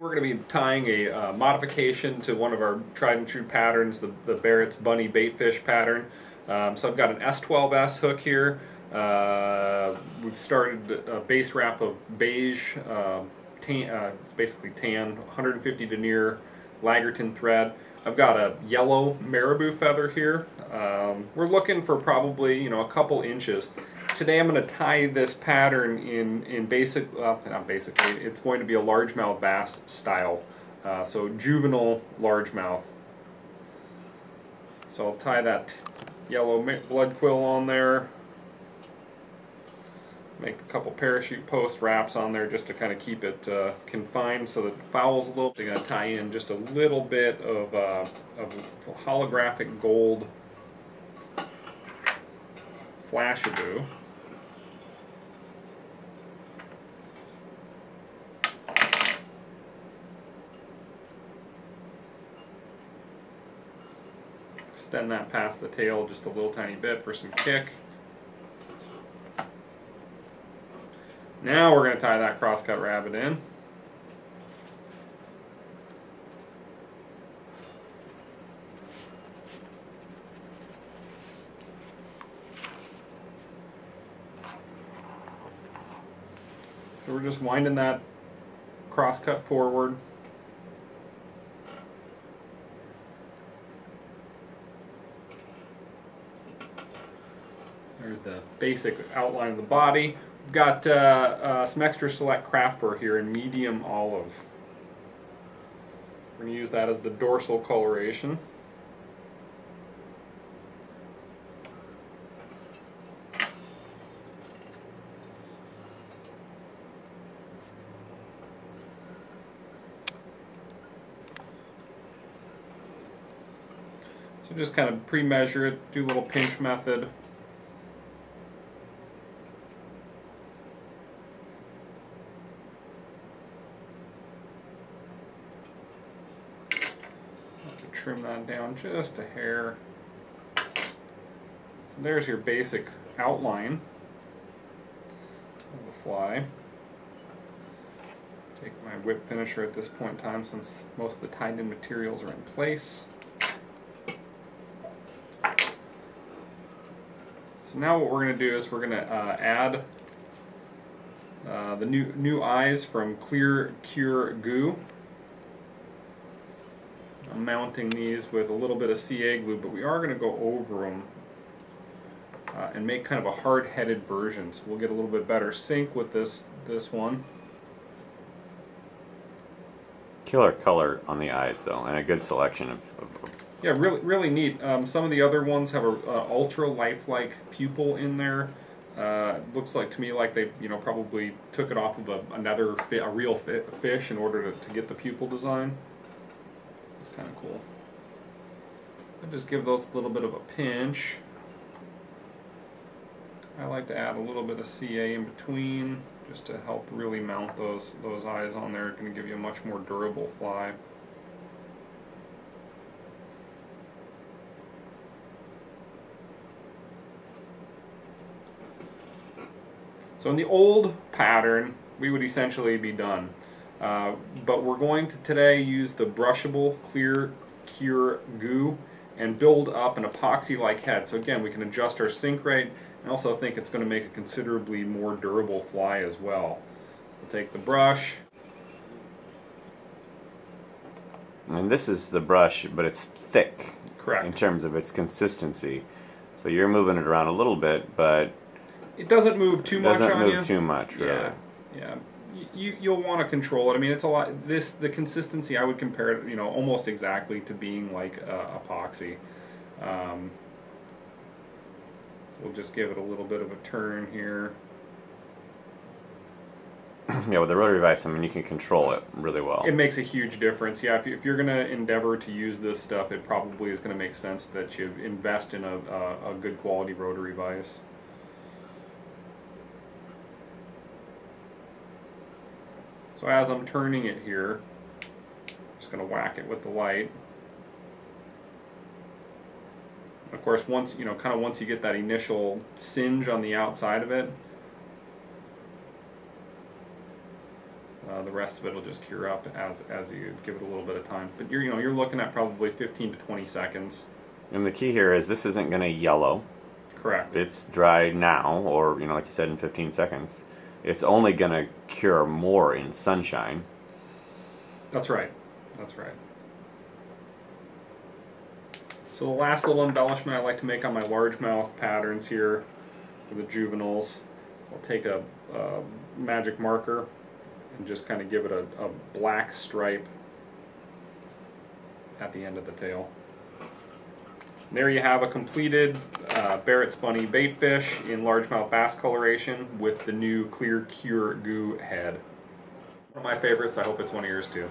We're going to be tying a uh, modification to one of our tried and true patterns, the, the Barrett's Bunny Baitfish pattern. Um, so I've got an S12S hook here. Uh, we've started a base wrap of beige, uh, tan, it's basically tan, 150 denier Lagartun thread. I've got a yellow marabou feather here. Um, we're looking for probably you know a couple inches today I'm going to tie this pattern in, in basic, well, not basically, it's going to be a largemouth bass style. Uh, so juvenile largemouth. So I'll tie that yellow blood quill on there. Make a couple parachute post wraps on there just to kind of keep it uh, confined so that it fouls a little. I'm going to tie in just a little bit of, uh, of holographic gold Flashabou. Extend that past the tail just a little tiny bit for some kick. Now we're going to tie that crosscut rabbit in. So we're just winding that crosscut forward. There's the basic outline of the body. We've got uh, uh, some extra select craft fur here in medium olive. We're going to use that as the dorsal coloration. So just kind of pre-measure it, do a little pinch method. Trim that down just a hair. So there's your basic outline of the fly. Take my whip finisher at this point in time since most of the tied in materials are in place. So now what we're going to do is we're going to uh, add uh, the new new eyes from Clear Cure Goo. I'm mounting these with a little bit of CA glue, but we are going to go over them uh, and make kind of a hard-headed version. So we'll get a little bit better sink with this this one. Killer color on the eyes, though, and a good selection of. of, of yeah, really, really neat. Um, some of the other ones have a, a ultra lifelike pupil in there. Uh, looks like to me like they, you know, probably took it off of a, another fi a real fi fish in order to, to get the pupil design. It's kind of cool. I just give those a little bit of a pinch. I like to add a little bit of CA in between just to help really mount those those eyes on there. It's going to give you a much more durable fly. So in the old pattern, we would essentially be done. Uh, but we're going to today use the brushable clear cure goo and build up an epoxy-like head. So again, we can adjust our sink rate and also think it's going to make a considerably more durable fly as well. We'll take the brush. I mean, this is the brush, but it's thick. Correct. In terms of its consistency. So you're moving it around a little bit, but it doesn't move too much doesn't move you. too much, really. Yeah, yeah you you'll want to control it. I mean, it's a lot. This the consistency I would compare it, you know, almost exactly to being like uh, epoxy. Um, so we'll just give it a little bit of a turn here. yeah, with the rotary vise, I mean, you can control it really well. It makes a huge difference. Yeah, if, you, if you're going to endeavor to use this stuff, it probably is going to make sense that you invest in a, a, a good quality rotary vise. So as I'm turning it here, I'm just going to whack it with the light. Of course, once you know, kind of once you get that initial singe on the outside of it, uh, the rest of it will just cure up as as you give it a little bit of time. But you're you know you're looking at probably 15 to 20 seconds. And the key here is this isn't going to yellow. Correct. It's dry now, or you know, like you said, in 15 seconds. It's only going to cure more in sunshine. That's right. That's right. So the last little embellishment I like to make on my largemouth patterns here for the juveniles, I'll take a, a magic marker and just kind of give it a, a black stripe at the end of the tail. There you have a completed uh, Barrett's Bunny baitfish in largemouth bass coloration with the new clear cure goo head. One of my favorites. I hope it's one of yours too.